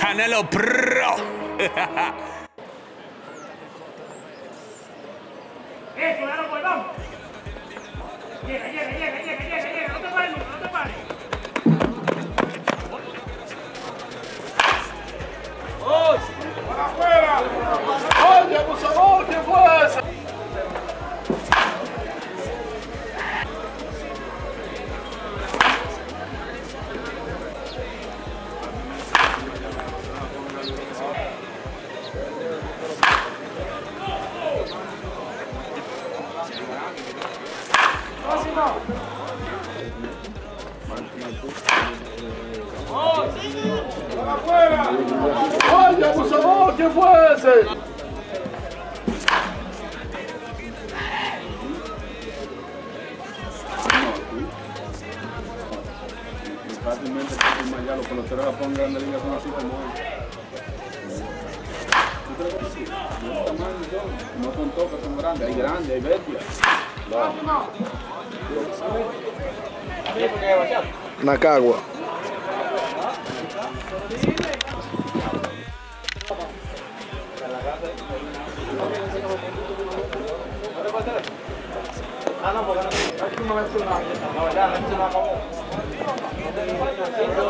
Canelo Pro. Eso, dale, pues, vamos. Llega, llega, llega, llega, llega, llega. No te pares, no te pares. ¡Oye, abusador! ¿Qué fue ese? Fácilmente desmayar, los peloteros de Japón Grande Liga son así como hoy. No contó que son grandes, hay grandes, hay bestias. Nacagua. Ah, no, porque no, no, no, no, no, no, no, no, no, no, no,